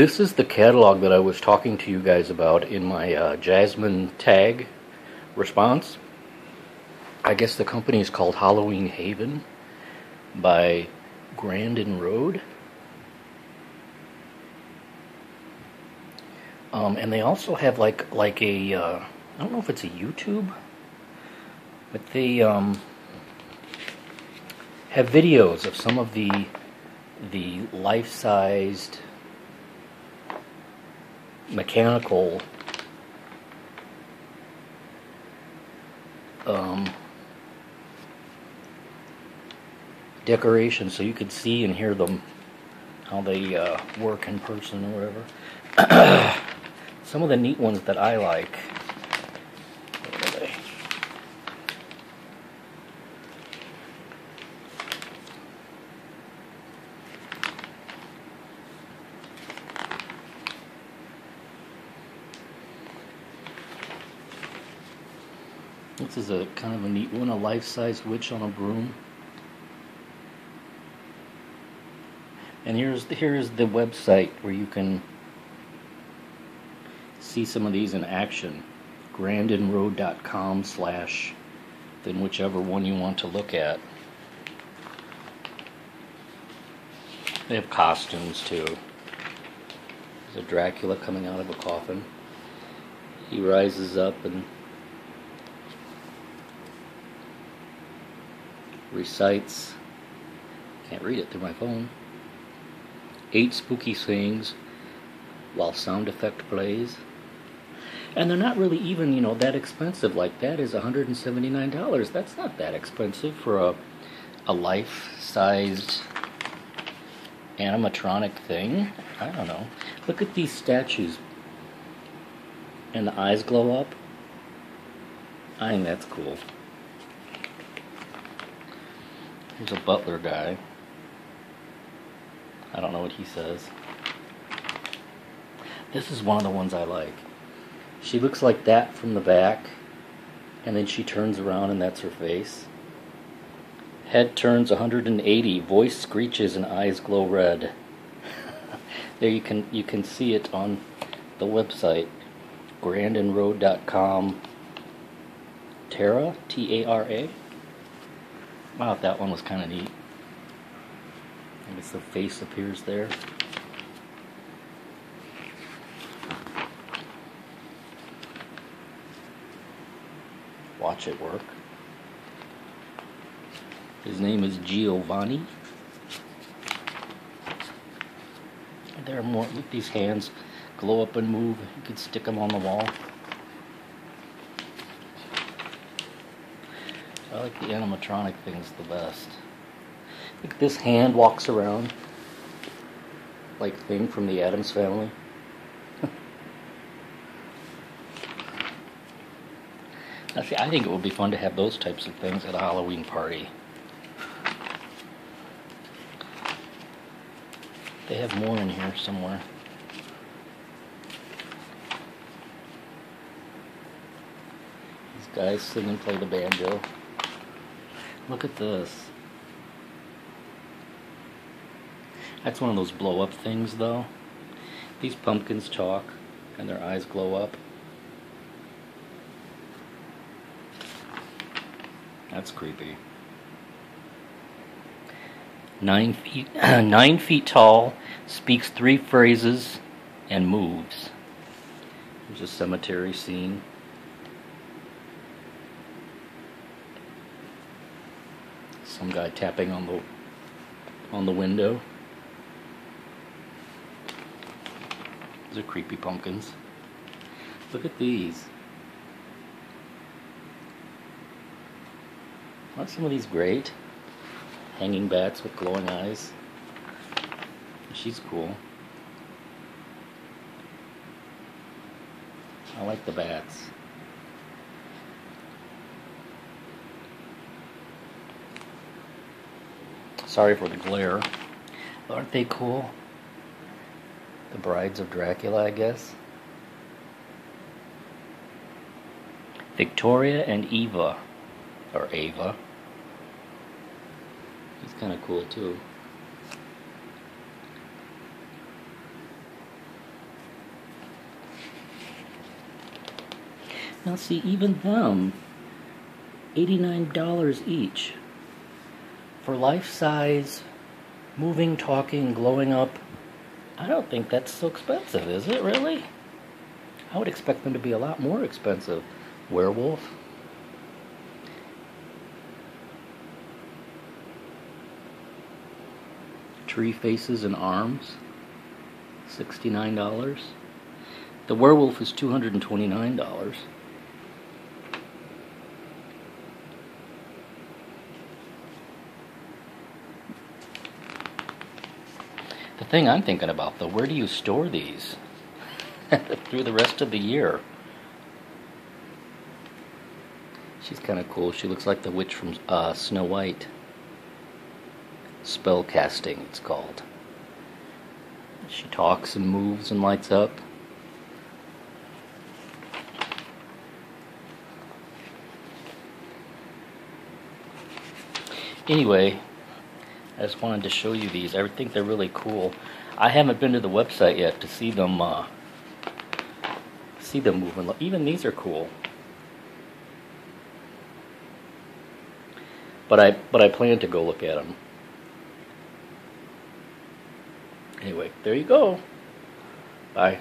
This is the catalog that I was talking to you guys about in my uh, Jasmine tag response. I guess the company is called Halloween Haven by Grandin Road. Um, and they also have like like a uh, I don't know if it's a YouTube, but they um, have videos of some of the the life-sized mechanical um, decorations so you could see and hear them how they uh, work in person or whatever. Some of the neat ones that I like where are they? This is a kind of a neat one, a life-size witch on a broom. And here's here's the website where you can see some of these in action. grandinroad.com slash then whichever one you want to look at. They have costumes too. There's a Dracula coming out of a coffin. He rises up and recites, can't read it through my phone, eight spooky things while sound effect plays. And they're not really even, you know, that expensive. Like that is $179. That's not that expensive for a, a life-sized animatronic thing. I don't know. Look at these statues. And the eyes glow up. I think that's cool. Here's a butler guy. I don't know what he says. This is one of the ones I like. She looks like that from the back, and then she turns around and that's her face. Head turns 180, voice screeches and eyes glow red. there you can you can see it on the website grandinroad.com Tara T A R A Wow, that one was kind of neat. I guess the face appears there. Watch it work. His name is Giovanni. There are more. Look, these hands glow up and move. You could stick them on the wall. I like the animatronic things the best. Look, this hand walks around like thing from the Addams family. Actually, I think it would be fun to have those types of things at a Halloween party. They have more in here somewhere. These guys sing and play the banjo. Look at this. That's one of those blow up things though. These pumpkins talk and their eyes glow up. That's creepy. Nine feet, nine feet tall, speaks three phrases, and moves. There's a cemetery scene. Some guy tapping on the on the window. These are creepy pumpkins. Look at these. Aren't some of these great? Hanging bats with glowing eyes. She's cool. I like the bats. Sorry for the glare. Aren't they cool? The Brides of Dracula, I guess. Victoria and Eva, or Ava. He's kind of cool too. Now see, even them, $89 each for life size, moving, talking, glowing up. I don't think that's so expensive, is it really? I would expect them to be a lot more expensive. Werewolf. Tree faces and arms. $69. The werewolf is $229. The thing I'm thinking about, though, where do you store these through the rest of the year? She's kind of cool. She looks like the witch from uh, Snow White. Spell casting, it's called. She talks and moves and lights up. Anyway, I just wanted to show you these. I think they're really cool. I haven't been to the website yet to see them uh, see them moving. Even these are cool. But I but I plan to go look at them. Anyway, there you go. Bye.